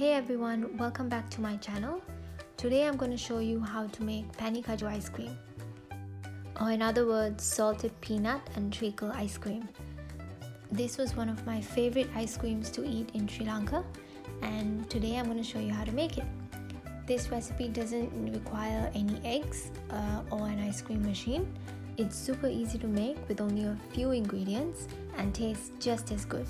Hey everyone, welcome back to my channel. Today I'm going to show you how to make pani kadju ice cream. Or in other words, salted peanut and treacle ice cream. This was one of my favorite ice creams to eat in Sri Lanka and today I'm going to show you how to make it. This recipe doesn't require any eggs uh, or an ice cream machine. It's super easy to make with only a few ingredients and tastes just as good.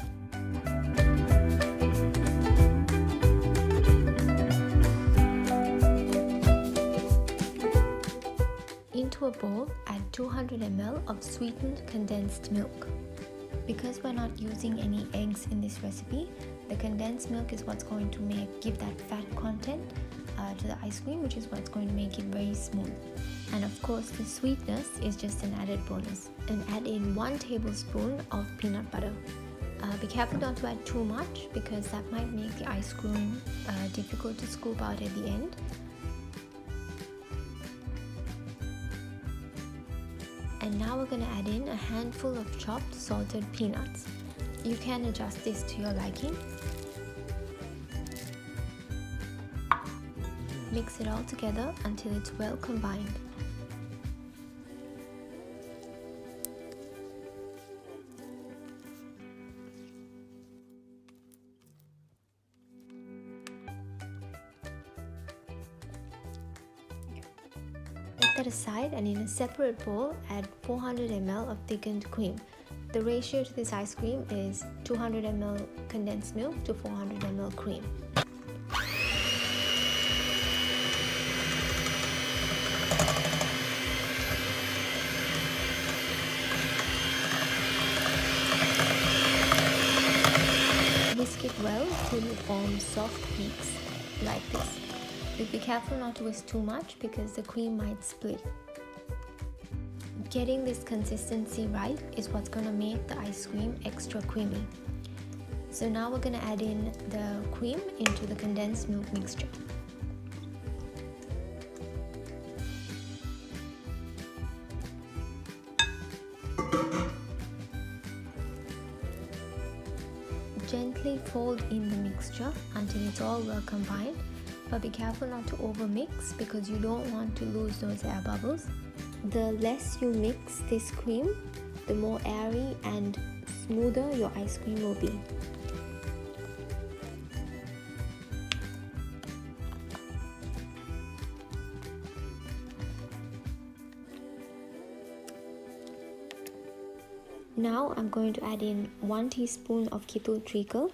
A bowl, add 200 ml of sweetened condensed milk. Because we're not using any eggs in this recipe, the condensed milk is what's going to make give that fat content uh, to the ice cream, which is what's going to make it very smooth. And of course, the sweetness is just an added bonus. And add in one tablespoon of peanut butter. Uh, be careful not to add too much because that might make the ice cream uh, difficult to scoop out at the end. And now we're going to add in a handful of chopped salted peanuts. You can adjust this to your liking. Mix it all together until it's well combined. Set aside and in a separate bowl add 400 ml of thickened cream. The ratio to this ice cream is 200 ml condensed milk to 400 ml cream. Whisk it well till you form soft peaks like this. But be careful not to whisk too much because the cream might split. Getting this consistency right is what's going to make the ice cream extra creamy. So now we're going to add in the cream into the condensed milk mixture. Gently fold in the mixture until it's all well combined but be careful not to over mix because you don't want to lose those air bubbles. The less you mix this cream, the more airy and smoother your ice cream will be. Now I'm going to add in 1 teaspoon of kithul treacle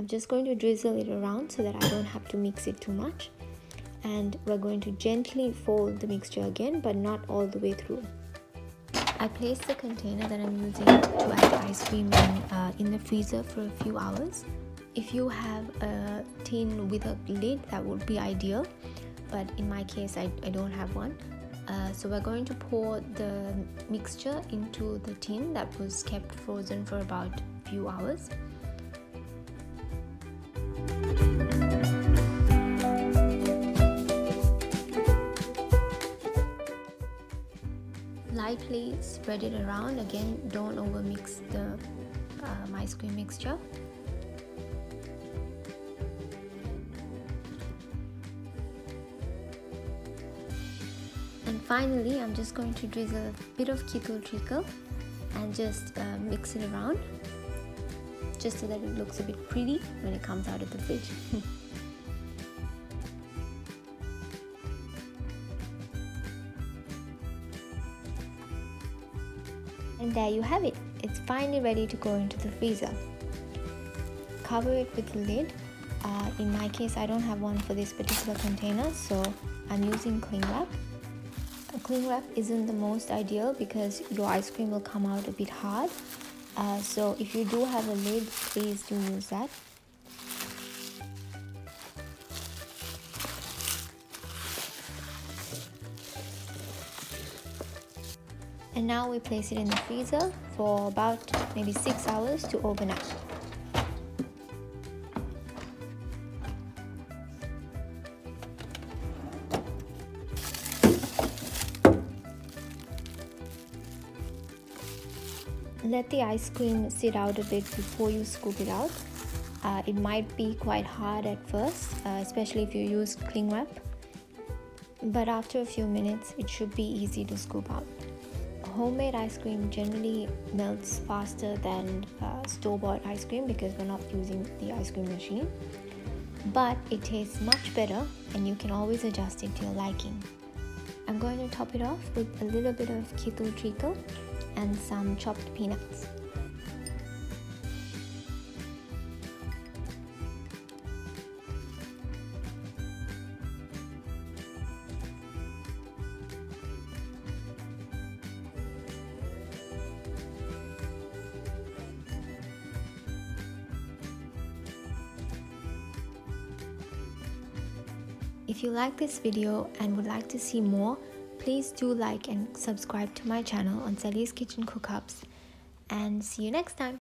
I'm just going to drizzle it around so that I don't have to mix it too much. And we're going to gently fold the mixture again, but not all the way through. I placed the container that I'm using to add ice cream in, uh, in the freezer for a few hours. If you have a tin with a lid, that would be ideal. But in my case, I, I don't have one. Uh, so we're going to pour the mixture into the tin that was kept frozen for about a few hours. Lightly spread it around. Again don't over mix the um, ice cream mixture. And finally I'm just going to drizzle a bit of kithul treacle and just uh, mix it around just so that it looks a bit pretty when it comes out of the fridge And there you have it. It's finally ready to go into the freezer. Cover it with a lid. Uh, in my case, I don't have one for this particular container, so I'm using cling wrap. A cling wrap isn't the most ideal because your ice cream will come out a bit hard. Uh, so if you do have a lid, please do use that. And now we place it in the freezer for about maybe 6 hours to open up. Let the ice cream sit out a bit before you scoop it out Uh, it might be quite hard at first, uh, especially if you use cling wrap. But after a few minutes, it should be easy to scoop out. Homemade ice cream generally melts faster than uh, store-bought ice cream because we're not using the ice cream machine. But it tastes much better and you can always adjust it to your liking. I'm going to top it off with a little bit of kithul treacle and some chopped peanuts. If you like this video and would like to see more, please do like and subscribe to my channel on Sally's Kitchen Cookups and see you next time.